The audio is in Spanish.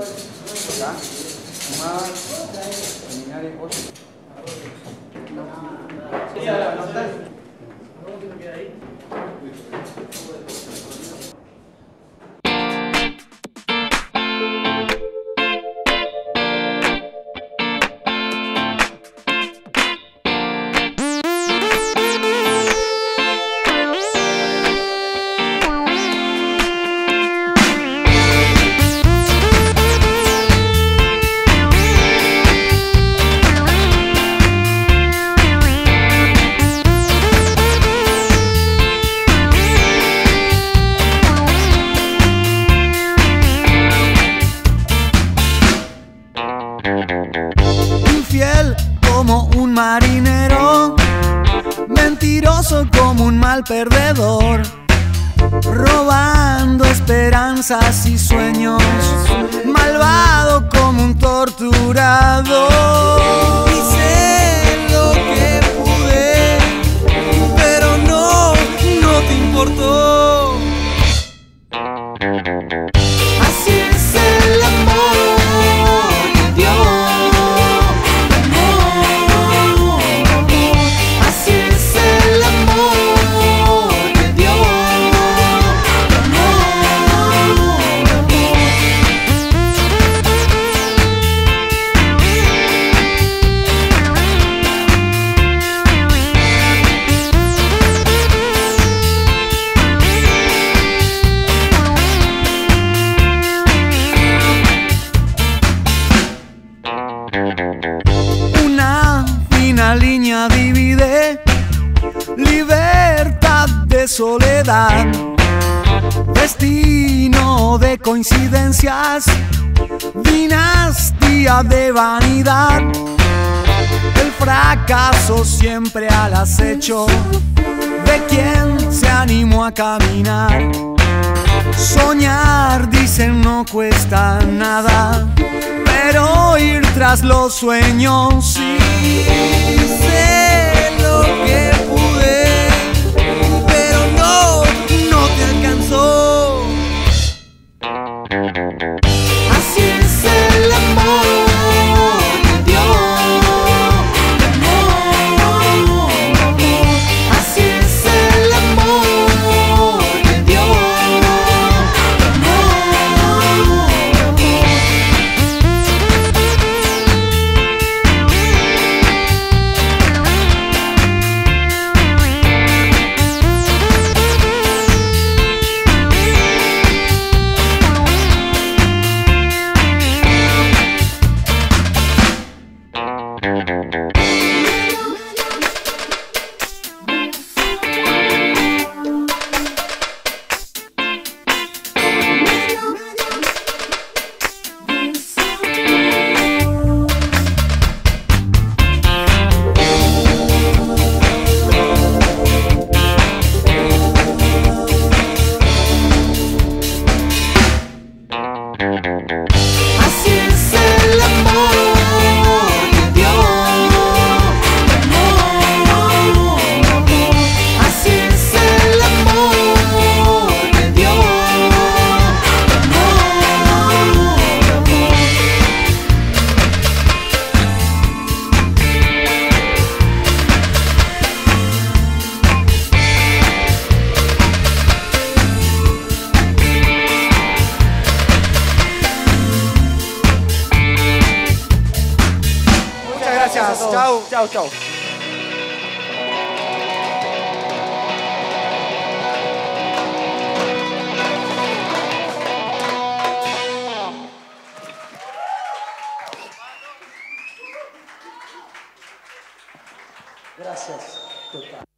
¿Está? Más, terminar ocho. Infiel como un marinero, mentiroso como un mal perdedor, robando esperanzas y sueños, malvado como un torturador. Una fina línea divide libertad de soledad, destino de coincidencias, dinastía de vanidad, el fracaso siempre al acecho de quien se animó a caminar. Soñar, dicen, no cuesta nada, pero ir tras los sueños sí. Sé I see the sun in the morning. Gracias. Chao, chao, chao. Gracias. Total.